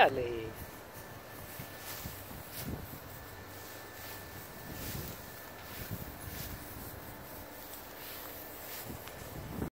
这里